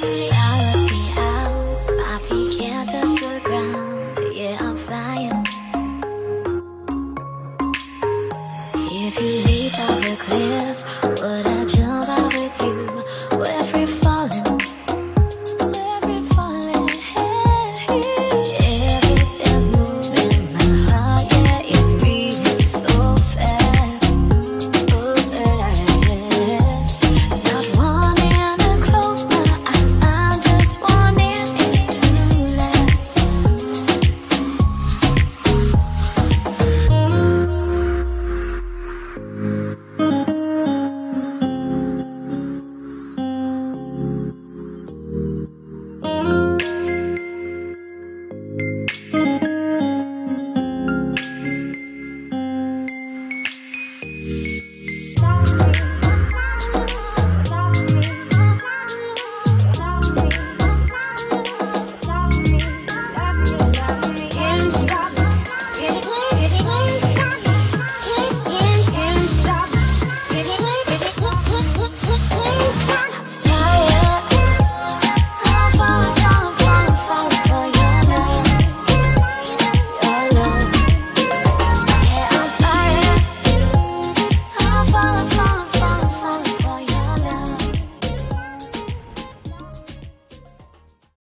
Yeah.